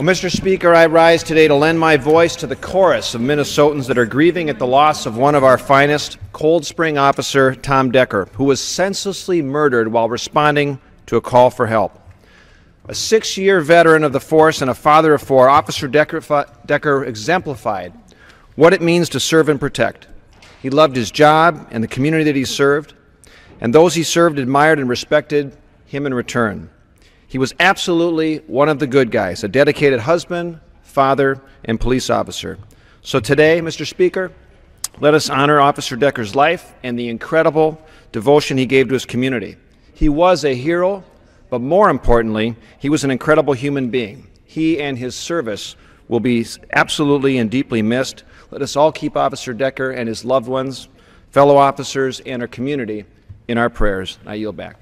Well, Mr. Speaker, I rise today to lend my voice to the chorus of Minnesotans that are grieving at the loss of one of our finest, Cold Spring officer Tom Decker, who was senselessly murdered while responding to a call for help. A six year veteran of the force and a father of four, Officer Decker, Decker exemplified what it means to serve and protect. He loved his job and the community that he served, and those he served admired and respected him in return. He was absolutely one of the good guys, a dedicated husband, father, and police officer. So today, Mr. Speaker, let us honor Officer Decker's life and the incredible devotion he gave to his community. He was a hero, but more importantly, he was an incredible human being. He and his service will be absolutely and deeply missed. Let us all keep Officer Decker and his loved ones, fellow officers, and our community in our prayers. I yield back.